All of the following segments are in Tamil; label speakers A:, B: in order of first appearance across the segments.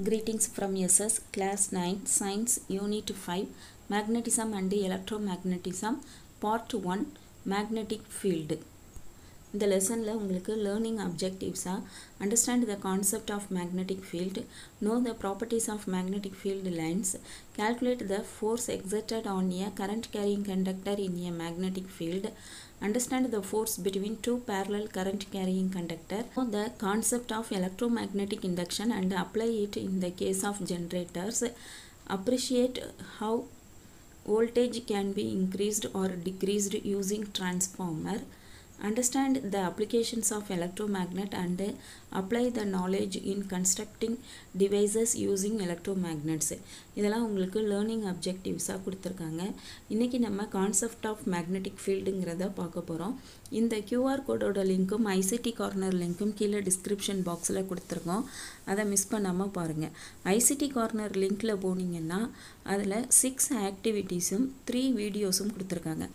A: Greetings from SS Class 9 Science Unit 5 Magnetism and Electromagnetism Part 1 Magnetic Field இந்த லெசனில் உங்களுக்கு learning அப்ஜெக்டிவ்ஸாக understand the concept of magnetic field know the properties of magnetic field lines calculate the force exerted on a current carrying conductor in a magnetic field understand the force between two parallel current carrying conductor know the concept of electromagnetic induction and apply it in the case of generators appreciate how voltage can be increased or decreased using transformer understand the applications of electromagnet and apply the knowledge in constructing devices using electromagnets. இதெல்லாம் உங்களுக்கு லேர்னிங் அப்ஜெக்டிவ்ஸாக கொடுத்துருக்காங்க. இன்றைக்கி நம்ம கான்செப்ட் ஆஃப் மேக்னெட்டிக் ஃபீல்டுங்கிறத பார்க்க போகிறோம் இந்த கியூஆர் கோடோட லிங்க்கும் ஐசிடி கார்னர் லிங்க்கும் கீழே டிஸ்கிரிப்ஷன் பாக்ஸில் கொடுத்துருக்கோம். அதை மிஸ் பண்ணாமல் பாருங்கள் ஐசிடி கார்னர் லிங்க்கில் போனீங்கன்னா அதில் சிக்ஸ் ஆக்டிவிட்டீஸும் த்ரீ வீடியோஸும் கொடுத்துருக்காங்க.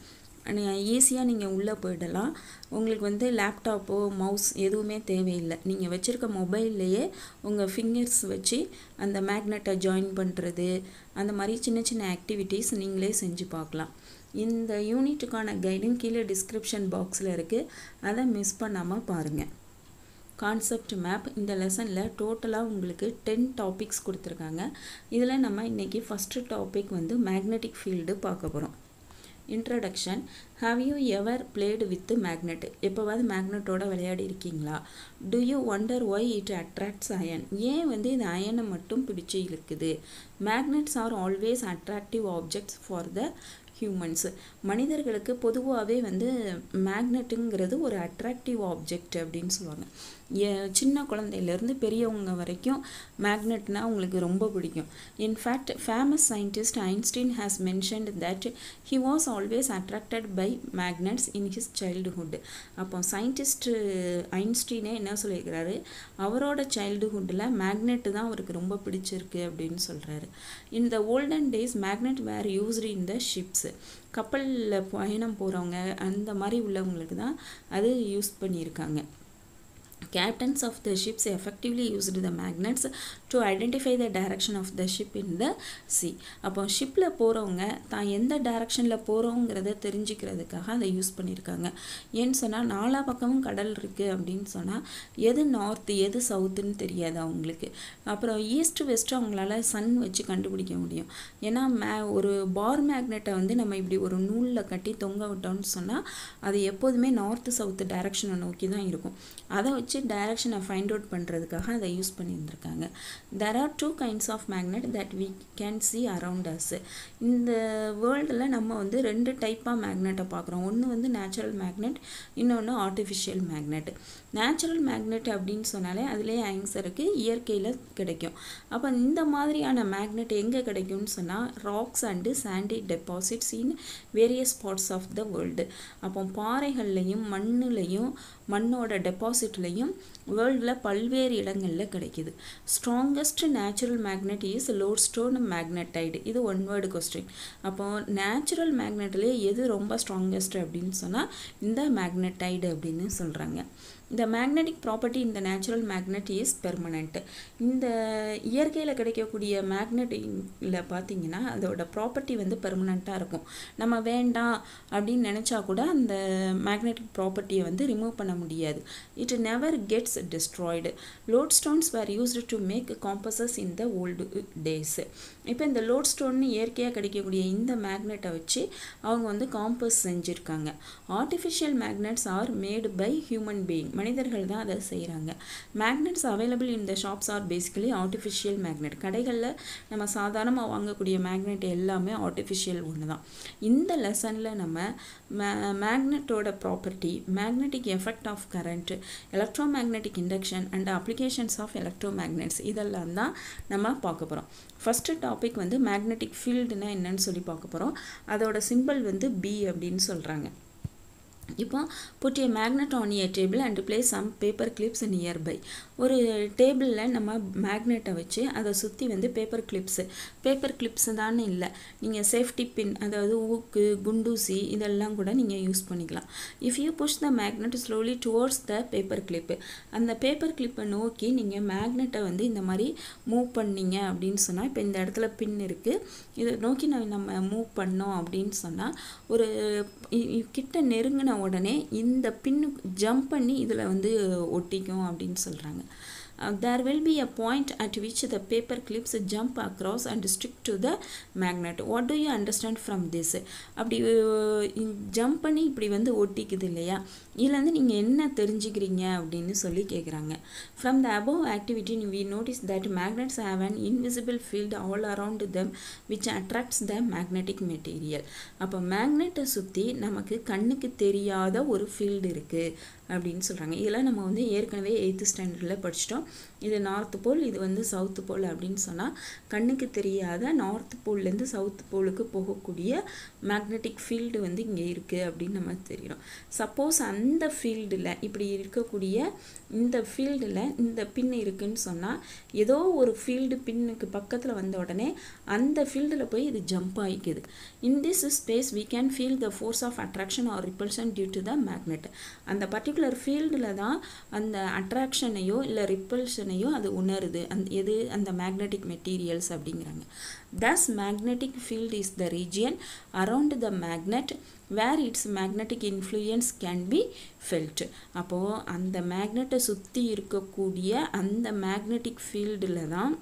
A: ஈஸியாக நீங்கள் உள்ளே போயிடலாம். உங்களுக்கு வந்து லேப்டாப்போ மவுஸ் எதுவுமே தேவையில்லை. நீங்கள் வச்சுருக்க மொபைல்லையே உங்கள் ஃபிங்கர்ஸ் வச்சு அந்த மேக்னெட்டை ஜாயின் பண்ணுறது அந்த மாதிரி சின்ன சின்ன ஆக்டிவிட்டீஸ் நீங்களே செஞ்சு பார்க்கலாம். இந்த யூனிட்டுக்கான கைடும் கீழே டிஸ்கிரிப்ஷன் பாக்ஸில் இருக்குது அதை மிஸ் பண்ணாமல் பாருங்கள் கான்செப்ட் மேப் இந்த லெசனில் டோட்டலாக உங்களுக்கு டென் டாபிக்ஸ் கொடுத்துருக்காங்க. இதில் நம்ம இன்றைக்கி ஃபஸ்ட்டு டாபிக் வந்து மேக்னெட்டிக் ஃபீல்டு பார்க்க போகிறோம் introduction have you ever played with magnet எப்போவாது மேக்னெட்டோட விளையாடி இருக்கீங்களா? Do you wonder why it attracts iron ஏன் வந்து இது அயனை மட்டும் பிடிச்சி இழுக்குது? Magnets are always attractive objects for the humans மனிதர்களுக்கு பொதுவாகவே வந்து மேக்னெட்டுங்கிறது ஒரு அட்ராக்டிவ் ஆப்ஜெக்ட் அப்படின்னு சொல்லுவாங்க. சின்ன குழந்தையிலேருந்து பெரியவங்க வரைக்கும் மேக்னெட்னா உங்களுக்கு ரொம்ப பிடிக்கும். In fact famous scientist Einstein has mentioned that he was always attracted by magnets in his childhood அப்போ சயின்டிஸ்ட் ஐன்ஸ்டீனே என்ன சொல்லியிருக்கிறாரு? அவரோட சைல்டுஹுட்டில் மேக்னெட்டு தான் அவருக்கு ரொம்ப பிடிச்சிருக்கு அப்படின்னு சொல்கிறாரு in the olden days magnet were used in the ships கப்பலில் பயணம் போகிறவங்க அந்த மாதிரி உள்ளவங்களுக்கு தான் அது யூஸ் பண்ணியிருக்காங்க. Captains of the ships effectively used the magnets to identify the direction of the ship in the sea அப்போ ஷிப்பில் போகிறவங்க தான் எந்த டைரக்ஷனில் போகிறோங்கிறத தெரிஞ்சுக்கிறதுக்காக அதை யூஸ் பண்ணியிருக்காங்க ஏன்னு சொன்னால் நாலா பக்கமும் கடல் இருக்குது அப்படின்னு சொன்னால் எது நார்த்து எது சவுத்துன்னு தெரியாது அவங்களுக்கு. அப்புறம் ஈஸ்ட் வெஸ்ட்டு அவங்களால சன் வச்சு கண்டுபிடிக்க முடியும். ஏன்னா மே ஒரு பார் மேக்னெட்டை வந்து நம்ம இப்படி ஒரு நூலில் கட்டி தொங்க விட்டோம்னு சொன்னால் அது எப்போதுமே நார்த்து சவுத்து டைரக்ஷனை நோக்கி தான் இருக்கும். அதை வச்சு டைரக்ஷனை ஃபைண்ட் அவுட் பண்ணுறதுக்காக அதை use பண்ணியிருந்திருக்காங்க. There are two kinds of magnet that we can see around us இந்த வேர்ல்டில் நம்ம வந்து ரெண்டு டைப்பாக மேக்னெட்டை பார்க்குறோம். ஒன்று வந்து நேச்சுரல் மேக்னெட் இன்னொன்று ஆர்டிஃபிஷியல் மேக்னெட் நேச்சுரல் மேக்னெட் அப்படின்னு சொன்னாலே அதுலேயே ஆன்சருக்கு இயற்கையில் கிடைக்கும். அப்போ இந்த மாதிரியான மேக்னெட் எங்கே கிடைக்கும்னு சொன்னால் rocks and sandy deposits in various parts of the world அப்போ பாறைகள்லையும் மண்ணுலையும் மண்ணோட டெபாசிட்லையும் வேர்ல்டில் பல்வேறு இடங்களில் கிடைக்கிது. Strongest natural magnet is lodestone magnetite இது ஒன் வேர்டு கொஸ்டின் அப்போது நேச்சுரல் மேக்னெட்லேயே எது ரொம்ப ஸ்ட்ராங்கஸ்ட் அப்படின்னு சொன்னால் இந்த மேக்னெட்டைடு அப்படின்னு சொல்கிறாங்க இந்த மேக்னெட்டிக் ப்ராப்பர்ட்டி இந்த நேச்சுரல் மேக்னெட் இஸ் பெர்மனண்ட் இந்த இயற்கையில் கிடைக்கக்கூடிய மேக்னெட்டில் பார்த்தீங்கன்னா அதோட ப்ராப்பர்ட்டி வந்து பெர்மனண்ட்டாக இருக்கும். நம்ம வேண்டாம் அப்படின்னு நினச்சா கூட அந்த மேக்னெட்டிக் ப்ராப்பர்ட்டியை வந்து ரிமூவ் பண்ண முடியாது. It never gets destroyed lode stones where used to make compasses in the old days இப்போ இந்த லோட் ஸ்டோன்னு இயற்கையாக கிடைக்கக்கூடிய இந்த மேக்னெட்டை வச்சு அவங்க வந்து காம்பஸ் செஞ்சுருக்காங்க. Artificial magnets are made by human being மனிதர்கள் தான் அதை செய்கிறாங்க மேக்னெட்ஸ் அவைலபிள் இந்த shops are basically artificial magnet கடைகளில் நம்ம சாதாரணமாக வாங்கக்கூடிய மேக்னெட் எல்லாமே ஆர்டிஃபிஷியல் ஒன்று தான் இந்த லெசனில் நம்ம மே மேக்னெட்டோட property magnetic effect of current electromagnetic induction and applications of electromagnets இதெல்லாம் தான் நம்ம பார்க்க போகிறோம் ஃபஸ்ட்டு டாபிக் வந்து மேக்னெட்டிக் ஃபீல்டுனா என்னன்னு சொல்லி பார்க்க போகிறோம் அதோட சிம்பிள் வந்து பி அப்படின்னு சொல்கிறாங்க இப்போ put a magnet on a table and place some paper clips nearby ஒரு டேபிளில் நம்ம மேக்னெட்டை வச்சு அதை சுற்றி வந்து பேப்பர் கிளிப்ஸு பேப்பர் கிளிப்ஸு தானே இல்லை. நீங்கள் சேஃப்டி பின் அதாவது ஊக்கு குண்டூசி இதெல்லாம் கூட நீங்கள் யூஸ் பண்ணிக்கலாம். If you push the magnet slowly towards the paper clip அந்த பேப்பர் கிளிப்பை நோக்கி நீங்கள் மேக்னெட்டை வந்து இந்த மாதிரி மூவ் பண்ணீங்க அப்படின்னு சொன்னால் இப்போ இந்த இடத்துல பின் இருக்குது இதை நோக்கி நம்ம மூவ் பண்ணோம் அப்படின்னு சொன்னால் ஒரு கிட்ட நெருங்கின உடனே இந்த பின்னு ஜம்ப் பண்ணி இதில் வந்து ஒட்டிக்கும் அப்படின்னு சொல்கிறாங்க there will be a point at which the paper clips jump across and stick to the magnet what do you understand from this அப்படி ஜம்ப் பண்ணி இப்படி வந்து ஒட்டிக்குது இல்லையா இதுலேருந்து நீங்கள் என்ன தெரிஞ்சுக்கிறீங்க அப்படின்னு சொல்லி கேட்குறாங்க from the above activity we notice that magnets have an invisible field all around them which attracts the magnetic material அப்போ மேக்னெட்டை சுற்றி நமக்கு கண்ணுக்கு தெரியாத ஒரு ஃபீல்டு இருக்குது அப்படின்னு சொல்கிறாங்க இதெல்லாம் நம்ம வந்து ஏற்கனவே எயித்து ஸ்டாண்டர்டில் படிச்சிட்டோம். இது நார்த் போல் இது வந்து சவுத்து போல் அப்படின்னு சொன்னால் கண்ணுக்கு தெரியாத நார்த் போல்லேருந்து சவுத் போலுக்கு போகக்கூடிய மேக்னெட்டிக் ஃபீல்டு வந்து இங்கே இருக்குது அப்படின்னு நம்ம தெரியும் சப்போஸ் அந்த ஃபீல்டில் இப்படி இருக்கக்கூடிய இந்த ஃபீல்டில் இந்த பின் இருக்குன்னு சொன்னால் ஏதோ ஒரு ஃபீல்டு பின்னுக்கு பக்கத்தில் வந்த உடனே அந்த ஃபீல்டில் போய் இது jump ஆகிக்குது in this space we can feel the force of attraction or repulsion due to the magnet அந்த பர்டிகுலர் ஃபீல்டில் தான் அந்த அட்ராக்ஷனையோ இல்லை ரிப்பல்ஷனையோ அது உணருது. அந் எது? அந்த மேக்னெட்டிக் மெட்டீரியல்ஸ் அப்படிங்கிறாங்க. Thus magnetic field is the region around the magnet where its magnetic influence can be felt அப்போது அந்த மேக்னெட்டை சுற்றி இருக்கக்கூடிய அந்த மேக்னெட்டிக் ஃபீல்டில் தான்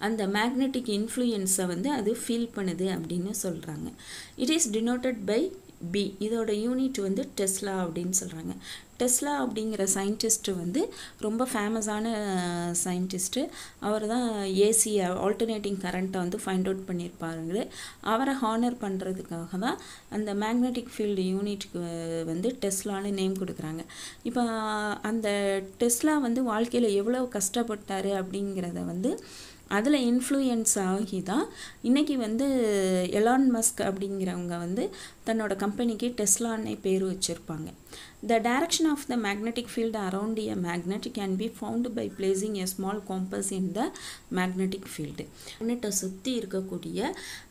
A: அந்த மேக்னெட்டிக் இன்ஃப்ளூயன்ஸை வந்து அது ஃபீல் பண்ணுது அப்படின்னு சொல்கிறாங்க it is denoted by B இதோட யூனிட் வந்து டெஸ்லா அப்படின்னு சொல்கிறாங்க டெஸ்லா அப்படிங்கிற சயின்டிஸ்ட்டு வந்து ரொம்ப ஃபேமஸான சயின்டிஸ்ட்டு அவர் தான் ஏசி ஆல்டர்னேட்டிங் கரண்ட்டை வந்து ஃபைண்ட் அவுட் பண்ணியிருப்பாருங்க அவரை ஹானர் பண்ணுறதுக்காக தான் அந்த மேக்னெட்டிக் ஃபீல்டு யூனிட்டுக்கு வந்து டெஸ்லான்னு நேம் கொடுக்குறாங்க. இப்போ அந்த டெஸ்லா வந்து வாழ்க்கையில் எவ்வளோ கஷ்டப்பட்டார் அப்படிங்கிறத வந்து அதில் இன்ஃப்ளூயன்ஸ் ஆகி தான் இன்றைக்கி வந்து எலான் மஸ்க் அப்படிங்கிறவங்க வந்து தன்னோட கம்பெனிக்கு டெஸ்லான்னே பேர் வச்சுருப்பாங்க. The direction of the magnetic field around a magnet can be found by placing a small compass in the magnetic field மேக்னெட்டை சுற்றி இருக்கக்கூடிய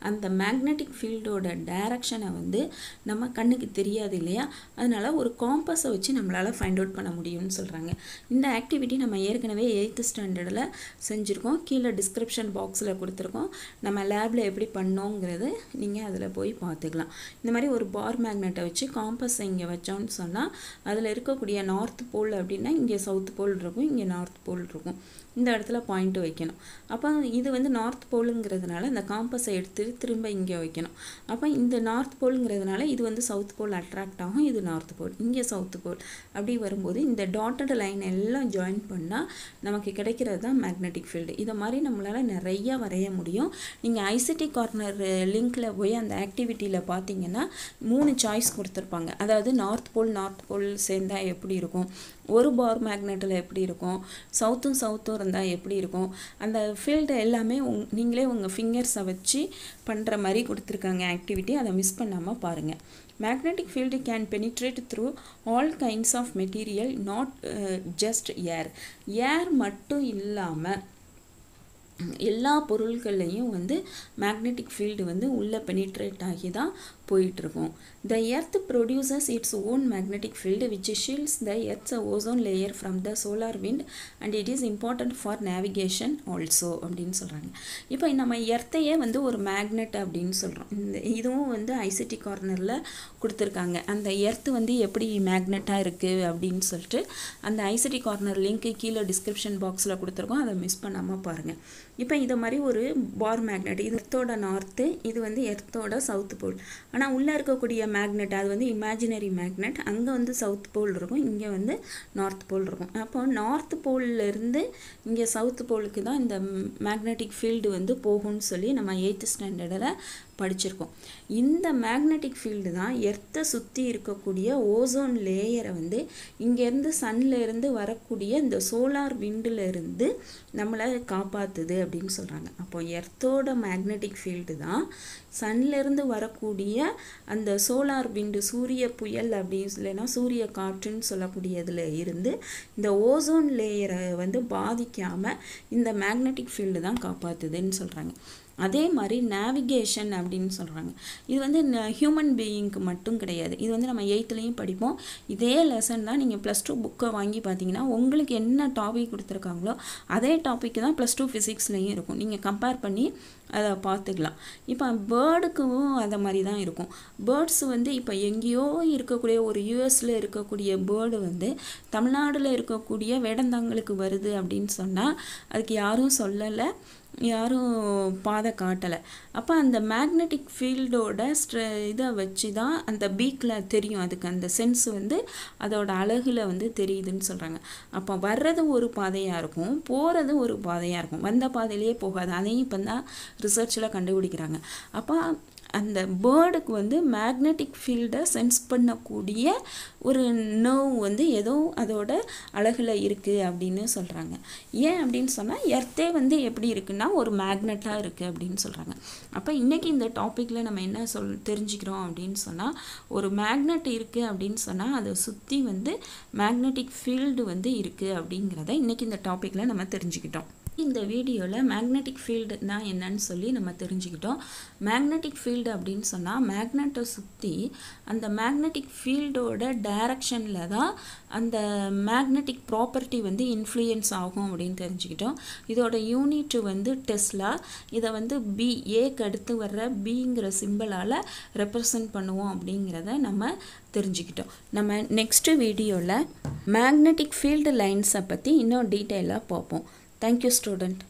A: அந்த மேக்னெட்டிக் ஃபீல்டோட டைரக்ஷனை வந்து நம்ம கண்ணுக்கு தெரியாது இல்லையா? அதனால் ஒரு காம்பஸை வச்சு நம்மளால் ஃபைண்ட் அவுட் பண்ண முடியும்னு சொல்கிறாங்க இந்த ஆக்டிவிட்டி நம்ம ஏற்கனவே எயித்து ஸ்டாண்டர்டில் செஞ்சுருக்கோம். கீழே டிஸ்கிரிப்ஷன் பாக்ஸில் கொடுத்துருக்கோம். நம்ம லேபில் எப்படி பண்ணோங்கிறது நீங்கள் அதில் போய் பார்த்துக்கலாம். இந்த மாதிரி ஒரு பார் மேக்னெட்டை வச்சு காம்பஸை இங்கே வச்சோம்னு சொன்னால் அதில் இருக்கக்கூடிய நார்த் போல் அப்படின்னா இங்கே சவுத் போல் இருக்கும் இங்கே நார்த் போல் இருக்கும். இந்த இடத்துல பாயிண்ட் வைக்கணும். அப்போ இது வந்து நார்த் போலுங்கிறதுனால இந்த காம்பஸை எடுத்து திரும்ப இங்கே வைக்கணும். அப்போ இந்த நார்த் போலுங்கிறதுனால இது வந்து சவுத் போல் அட்ராக்ட் ஆகும். இது நார்த் போல் இங்கே சவுத் போல் அப்படி வரும்போது இந்த டாட்டட் லைன் எல்லாம் ஜாயின் பண்ணால் நமக்கு கிடைக்கிறது தான் மேக்னெட்டிக் ஃபீல்டு இதை மாதிரி நம்மளால் நிறையா வரைய முடியும். நீங்கள் ஐசிடி கார்னர் லிங்க்கில் போய் அந்த ஆக்டிவிட்டியில் பார்த்தீங்கன்னா மூணு சாய்ஸ் கொடுத்துருப்பாங்க. அதாவது நார்த் போல் நார்த் போல் சேர்ந்தால் எப்படி இருக்கும்? ஒரு பார் மேக்னெட்டில் எப்படி இருக்கும்? சவுத்தும் சவுத்தும் இருந்தால் எப்படி இருக்கும்? அந்த ஃபீல்டு எல்லாமே உங் நீங்களே உங்கள் ஃபிங்கர்ஸை வச்சு பண்ணுற மாதிரி கொடுத்துருக்காங்க ஆக்டிவிட்டி அதை மிஸ் பண்ணாமல் பாருங்கள் magnetic field can penetrate through all kinds of material not just air air மட்டும் இல்லாமல் எல்லா பொருள்கள்லையும் வந்து மேக்னெட்டிக் ஃபீல்டு வந்து உள்ளே பெனிட்ரேட் ஆகி தான் போயிட்டுருக்கோம். The earth produces its own magnetic field which shields the earth's ozone layer from the solar wind and it is important for navigation also அப்படின்னு சொல்கிறாங்க இப்போ நம்ம எர்த்தையே வந்து ஒரு மேக்னெட் அப்படின்னு சொல்கிறோம் இந்த இதுவும் வந்து ஐசிடி கார்னரில் கொடுத்துருக்காங்க. அந்த எர்த் வந்து எப்படி மேக்னெட்டாக இருக்குது அப்படின்னு சொல்லிட்டு அந்த ஐசிடி கார்னர் லிங்க்கு கீழே டிஸ்கிரிப்ஷன் பாக்ஸில் கொடுத்துருக்கோம். அதை மிஸ் பண்ணாமல் பாருங்கள் இப்போ இது மாதிரி ஒரு பார் மேக்னெட் இது எர்த்தோட நார்த்து இது வந்து எர்த்தோட சவுத் போல். ஆனால் உள்ளே இருக்கக்கூடிய மேக்னெட் அது வந்து இமேஜினரி மேக்னெட் அங்கே வந்து சவுத் போல் இருக்கும் இங்கே வந்து நார்த் போல் இருக்கும். அப்போ நார்த் போல்லேருந்து இங்கே சவுத் போலுக்கு தான் இந்த மேக்னெட்டிக் ஃபீல்டு வந்து போகும்னு சொல்லி நம்ம எயித்து ஸ்டாண்டர்டில் படிச்சிருக்கோம். இந்த மேக்னெட்டிக் ஃபீல்டு தான் எர்த்தை சுற்றி இருக்கக்கூடிய ஓசோன் லேயரை வந்து இங்கேருந்து சன்லேருந்து வரக்கூடிய இந்த சோலார் இருந்து நம்மளை காப்பாற்றுது அப்படின்னு சொல்கிறாங்க அப்போ எர்த்தோட மேக்னெட்டிக் ஃபீல்டு தான் சன்லேருந்து வரக்கூடிய அந்த சோலார் விண்டு சூரிய புயல் அப்படின்னு சொல்லினா சூரிய காற்றுன்னு சொல்லக்கூடியதில் இருந்து இந்த ஓசோன் லேயரை வந்து பாதிக்காமல் இந்த மேக்னெட்டிக் ஃபீல்டு தான் காப்பாற்றுதுன்னு சொல்கிறாங்க அதே மாதிரி நேவிகேஷன் அப்படின்னு சொல்கிறாங்க இது வந்து ஹியூமன் பீயிங்க்கு மட்டும் கிடையாது. இது வந்து நம்ம எயித்துலேயும் படிப்போம். இதே லெசன் தான் நீங்கள் ப்ளஸ் டூ புக்கை வாங்கி பார்த்தீங்கன்னா உங்களுக்கு என்ன டாபிக் கொடுத்துருக்காங்களோ அதே டாபிக் தான் ப்ளஸ் டூ ஃபிசிக்ஸ்லேயும் இருக்கும். நீங்கள் கம்பேர் பண்ணி அதை பார்த்துக்கலாம். இப்போ பேர்டுக்கும் அதை மாதிரி தான் இருக்கும். பேர்ட்ஸ் வந்து இப்போ எங்கேயோ இருக்கக்கூடிய ஒரு யூஎஸில் இருக்கக்கூடிய பேர்டு வந்து தமிழ்நாட்டில் இருக்கக்கூடிய வேடந்தாங்களுக்கு வருது அப்படின்னு சொன்னால் அதுக்கு யாரும் சொல்லலை. யாரும் பாதை காட்டலை. அப்போ அந்த மேக்னெட்டிக் ஃபீல்டோட ஸ்ட்ர இதை வச்சு தான் அந்த பீக்கில் தெரியும். அதுக்கு அந்த சென்ஸ் வந்து அதோட அழகில் வந்து தெரியுதுன்னு சொல்கிறாங்க அப்போ வர்றது ஒரு பாதையாக இருக்கும் போகிறது ஒரு பாதையாக இருக்கும். வந்த பாதையிலேயே போகாது. அதையும் இப்போ தான் ரிசர்ச்சில் கண்டுபிடிக்கிறாங்க. அப்போ அந்த பேர்டுக்கு வந்து மேக்னெட்டிக் ஃபீல்டை சென்ஸ் பண்ணக்கூடிய ஒரு நர்வ் வந்து ஏதோ அதோட அழகில் இருக்குது அப்படின்னு சொல்கிறாங்க ஏன் அப்படின்னு சொன்னால் எர்த்தே வந்து எப்படி இருக்குன்னா ஒரு மேக்னெட்டாக இருக்குது அப்படின்னு சொல்கிறாங்க அப்போ இன்றைக்கி இந்த டாப்பிக்கில் நம்ம என்ன சொல் தெரிஞ்சுக்கிறோம் அப்படின்னு சொன்னால் ஒரு மேக்னெட் இருக்குது அப்படின்னு சொன்னால் அதை சுற்றி வந்து மேக்னெட்டிக் ஃபீல்டு வந்து இருக்குது அப்படிங்கிறத இன்றைக்கி இந்த டாப்பிக்கில் நம்ம தெரிஞ்சுக்கிட்டோம். இந்த வீடியோவில் மேக்னெட்டிக் ஃபீல்டு தான் என்னன்னு சொல்லி நம்ம தெரிஞ்சுக்கிட்டோம். மேக்னெட்டிக் ஃபீல்டு அப்படின்னு சொன்னால் மேக்னெட்டை சுற்றி அந்த மேக்னெட்டிக் ஃபீல்டோட டைரக்ஷனில் தான் அந்த மேக்னெட்டிக் ப்ராப்பர்ட்டி வந்து இன்ஃப்ளூயன்ஸ் ஆகும் அப்படின்னு தெரிஞ்சுக்கிட்டோம். இதோட யூனிட் வந்து டெஸ்லா இதை வந்து பி ஏக்கு அடுத்து வர்ற பிங்கிற சிம்பிளால் ரெப்ரசன்ட் பண்ணுவோம் அப்படிங்கிறத நம்ம தெரிஞ்சுக்கிட்டோம். நம்ம நெக்ஸ்ட்டு வீடியோவில் மேக்னெட்டிக் ஃபீல்டு லைன்ஸை பற்றி இன்னும் டீட்டெயிலாக பார்ப்போம். Thank you student.